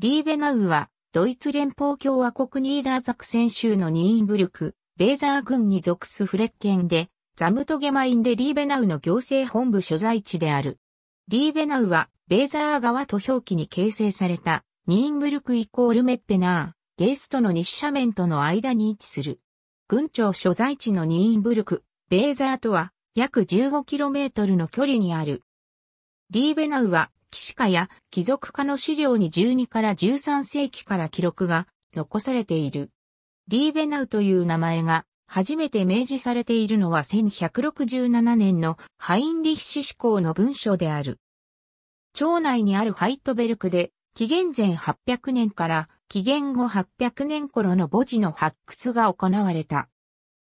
リーベナウは、ドイツ連邦共和国ニーダーザクセン州のニーンブルク、ベーザー郡に属すフレッケンで、ザムトゲマインでリーベナウの行政本部所在地である。リーベナウは、ベーザー川と表記に形成された、ニーンブルクイコールメッペナー、ゲーストの西斜面との間に位置する。郡庁所在地のニーンブルク、ベーザーとは、約 15km の距離にある。リーベナウは、騎士家や貴族家の資料に12から13世紀から記録が残されている。リーベナウという名前が初めて明示されているのは1167年のハインリッシ史公の文書である。町内にあるハイトベルクで紀元前800年から紀元後800年頃の墓地の発掘が行われた。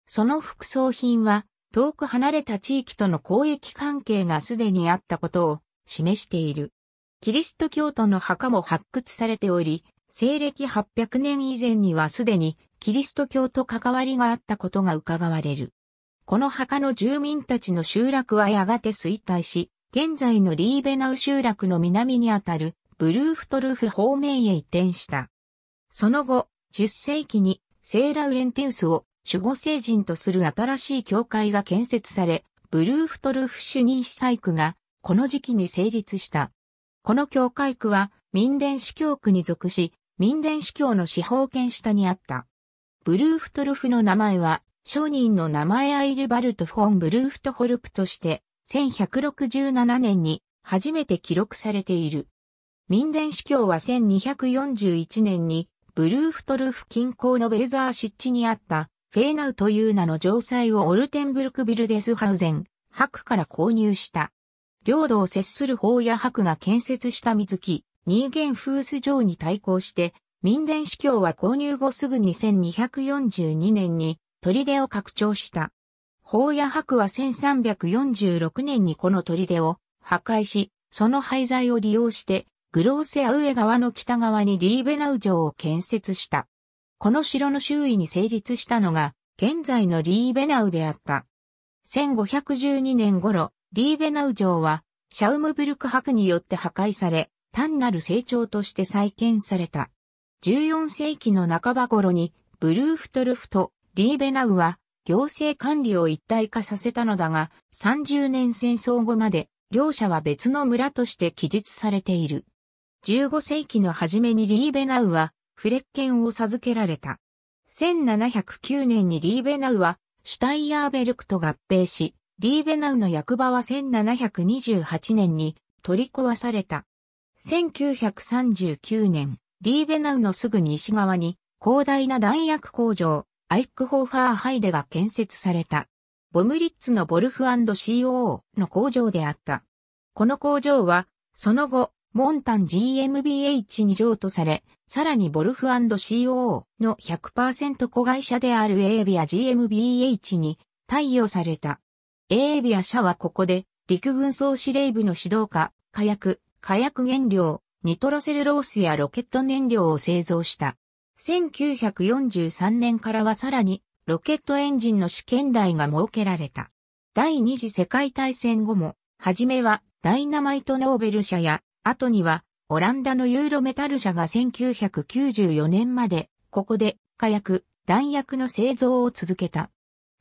その副葬品は遠く離れた地域との交易関係がすでにあったことを示している。キリスト教徒の墓も発掘されており、西暦800年以前にはすでにキリスト教と関わりがあったことが伺われる。この墓の住民たちの集落はやがて衰退し、現在のリーベナウ集落の南にあたるブルーフトルフ方面へ移転した。その後、10世紀にセーラウレンテウスを守護聖人とする新しい教会が建設され、ブルーフトルフ主任司祭区がこの時期に成立した。この教会区は民伝司教区に属し、民伝司教の司法権下にあった。ブルーフトルフの名前は、商人の名前アイルバルト・フォン・ブルーフトホルプとして、1167年に初めて記録されている。民伝司教は1241年に、ブルーフトルフ近郊のベーザー湿地にあったフェーナウという名の城塞をオルテンブルクビルデスハウゼン、白から購入した。領土を接する法や白が建設した水木、ニーゲンフース城に対抗して、民伝司教は購入後すぐに1242年に砦を拡張した。法や白は1346年にこの砦を破壊し、その廃材を利用して、グローセアウエ川の北側にリーベナウ城を建設した。この城の周囲に成立したのが、現在のリーベナウであった。1512年頃、リーベナウ城は、シャウムブルク博によって破壊され、単なる成長として再建された。14世紀の半ば頃に、ブルーフトルフとリーベナウは、行政管理を一体化させたのだが、30年戦争後まで、両者は別の村として記述されている。15世紀の初めにリーベナウは、フレッケンを授けられた。1709年にリーベナウは、シュタイヤーベルクと合併し、リーベナウの役場は1728年に取り壊された。1939年、リーベナウのすぐ西側に広大な弾薬工場、アイクホーファーハイデが建設された。ボムリッツのボルフ &COO の工場であった。この工場は、その後、モンタン GmbH に譲渡され、さらにボルフ &COO の100%子会社であるエービア GmbH に貸与された。エービア社はここで陸軍総司令部の指導下、火薬、火薬原料、ニトロセルロースやロケット燃料を製造した。1943年からはさらにロケットエンジンの試験台が設けられた。第二次世界大戦後も、はじめはダイナマイトノーベル社や後には、オランダのユーロメタル社が1994年まで、ここで火薬、弾薬の製造を続けた。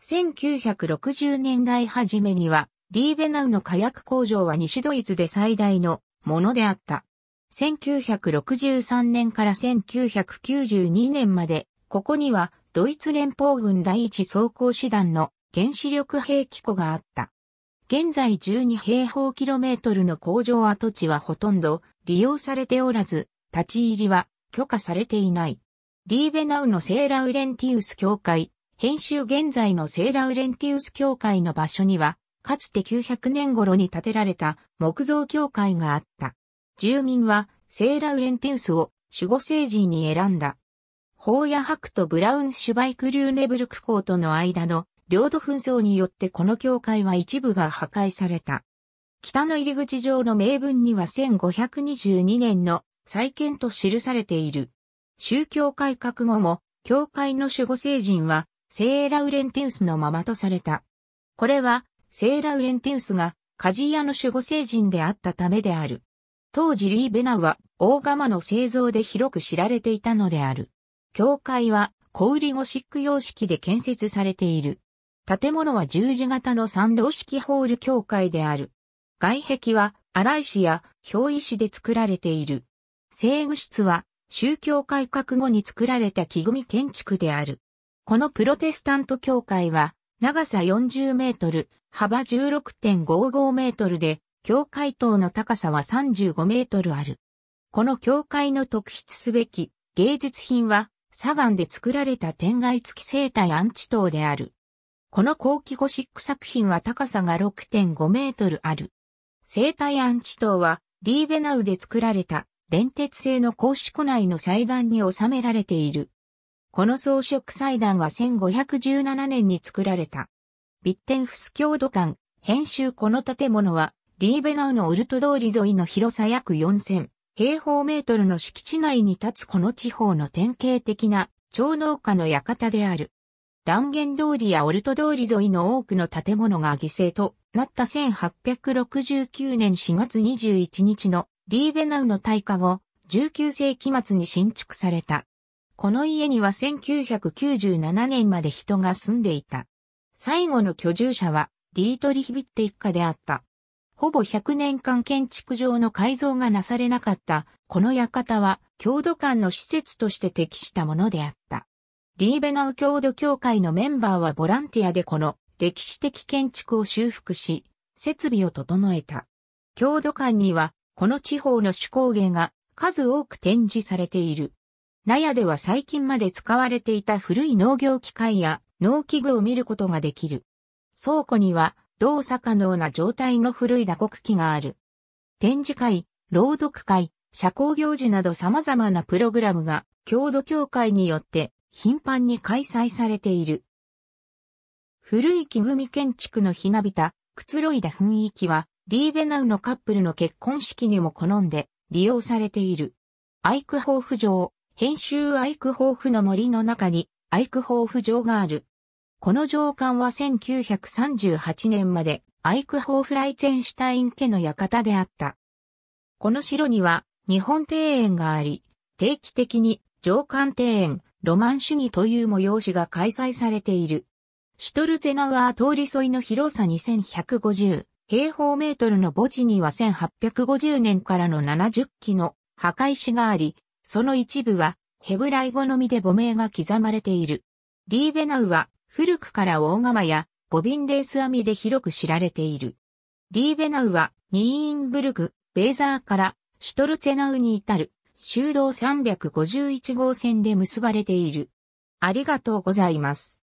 1960年代初めには、リーベナウの火薬工場は西ドイツで最大のものであった。1963年から1992年まで、ここにはドイツ連邦軍第一装甲師団の原子力兵器庫があった。現在12平方キロメートルの工場跡地はほとんど利用されておらず、立ち入りは許可されていない。リーベナウのセーラウレンティウス教会、編集現在のセーラウレンティウス教会の場所には、かつて900年頃に建てられた木造教会があった。住民はセーラウレンティウスを守護聖人に選んだ。ホーヤハクとブラウンシュバイクリューネブルク校との間の領土紛争によってこの教会は一部が破壊された。北の入り口上の名文には1522年の再建と記されている。宗教改革後も、教会の守護聖人は、セーラウレンティウスのままとされた。これは、セーラウレンティウスが、カジヤの守護聖人であったためである。当時リーベナウは大釜の製造で広く知られていたのである。教会は小売ゴシック様式で建設されている。建物は十字型の三道式ホール教会である。外壁は荒石や氷石で作られている。聖具室は宗教改革後に作られた木組建築である。このプロテスタント教会は長さ40メートル、幅16.55メートルで、教会塔の高さは35メートルある。この教会の特筆すべき芸術品は、砂岩で作られた天外付き生体アンチ塔である。この後期ゴシック作品は高さが6.5メートルある。生体アンチ塔は、リーベナウで作られた連鉄製の格子庫内の祭壇に収められている。この装飾祭壇は1517年に作られた。ビッテンフス郷土館、編集この建物は、リーベナウのオルト通り沿いの広さ約4000平方メートルの敷地内に立つこの地方の典型的な超農家の館である。蘭源通りやオルト通り沿いの多くの建物が犠牲となった1869年4月21日のリーベナウの大火後、19世紀末に新築された。この家には1997年まで人が住んでいた。最後の居住者はディートリヒビッテ一家であった。ほぼ100年間建築上の改造がなされなかったこの館は郷土館の施設として適したものであった。リーベナウ郷土協会のメンバーはボランティアでこの歴史的建築を修復し、設備を整えた。郷土館にはこの地方の手工芸が数多く展示されている。納屋では最近まで使われていた古い農業機械や農機具を見ることができる。倉庫には動作可能な状態の古い打刻機がある。展示会、朗読会、社交行事など様々なプログラムが郷土協会によって頻繁に開催されている。古い木組建築のひなびた、くつろいだ雰囲気は、リーベナウのカップルの結婚式にも好んで利用されている。アイクホーフ城、編集アイクホーフの森の中にアイクホーフ城がある。この城館は1938年までアイクホーフライツェンシュタイン家の館であった。この城には日本庭園があり、定期的に城館庭園、ロマン主義という催しが開催されている。シュトルゼナワー通り沿いの広さ2150平方メートルの墓地には1850年からの70基の墓石があり、その一部はヘブライ語のみで母名が刻まれている。リーベナウは古くから大釜やボビンレース編みで広く知られている。リーベナウはニーンブルグ、ベーザーからシュトルツェナウに至る修道351号線で結ばれている。ありがとうございます。